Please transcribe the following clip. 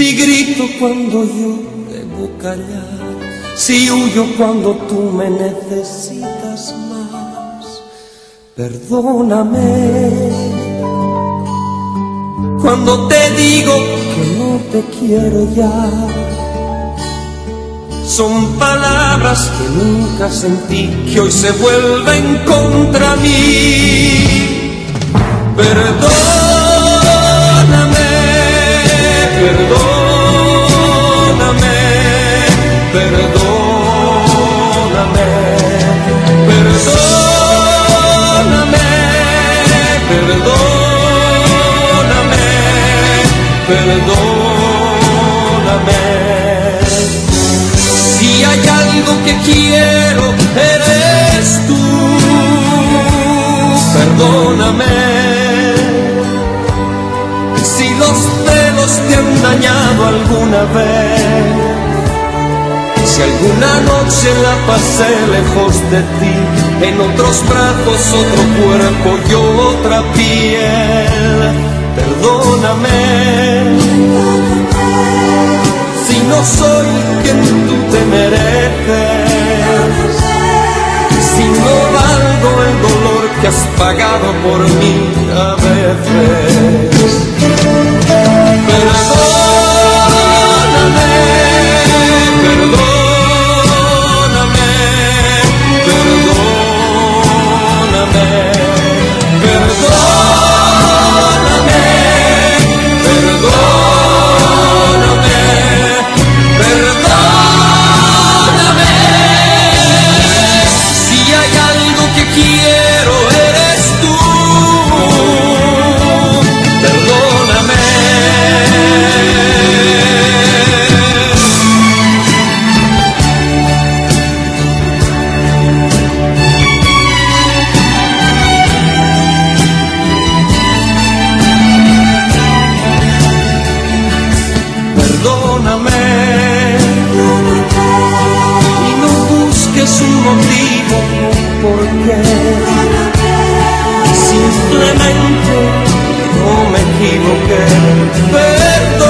Si grito cuando yo debo callar, si huyo cuando tú me necesitas más, perdóname. Cuando te digo que no te quiero ya, son palabras que nunca sentí, que hoy se vuelven contra mí. Perdón perdóname, perdóname. Si hay algo que quiero, eres tú, perdóname. te han dañado alguna vez. Si alguna noche la pasé lejos de ti, en otros brazos otro cuerpo piel, perdóname. Si no soy quien tú te mereces, si no valgo el dolor que has pagado por mí a veces. Simplemente no me equivoqué. Perdóname.